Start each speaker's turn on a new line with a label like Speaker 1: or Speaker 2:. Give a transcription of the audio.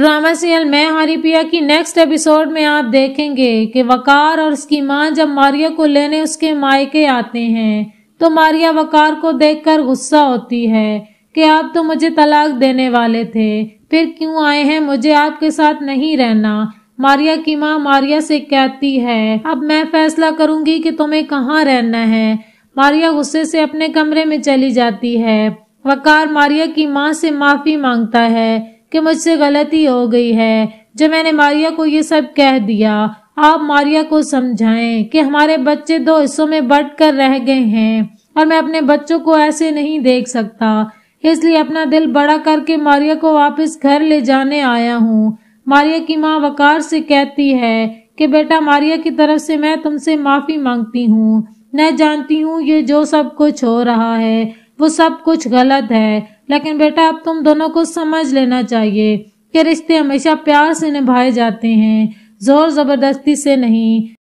Speaker 1: Drama serial मैं हरी पिया की नेक्स्ट एपिसोड में आप देखेंगे कि वकार और उसकी माँ जब मारिया को लेने उसके मायके आते हैं तो मारिया वकार को देखकर गुस्सा होती है कि आप तो मुझे तलाक देने वाले थे, फिर क्यों आए हैं? मुझे आपके साथ नहीं रहना। मारिया की माँ मारिया से कहती है, अब मैं फैसला करूँगी कि तुम्हें कहाँ रहना है। मारिया गुस्से से अपने कमरे में चली जाती है। वकार मारिया की माँ से माफ़ी माँगता है। कि मुझसे गलती हो गई है। जो मैंने मारिया को ये सब कह दिया, आप मारिया को समझाएँ कि हमारे बच्चे दो हिस्सों में बट कर रह गए हैं और मैं अपने बच्चों को ऐसे नहीं देख सकता। इसलिए अपना दिल बड़ा करके मारिया को वापस घर ले जाने आया हूँ। मारिया की माँ वकार से कहती है कि, बेटा, मारिया की तरफ़ से मैं तुमसे माफ़ी मांगती हूँ। मैं जानती हूँ ये जो सब कुछ हो रहा है, वो सब कुछ गलत है। लेकिन बेटा, अब तुम दोनों को समझ लेना चाहिए कि रिश्ते हमेशा प्यार से निभाए जाते हैं, ज़ोर ज़बरदस्ती से नहीं।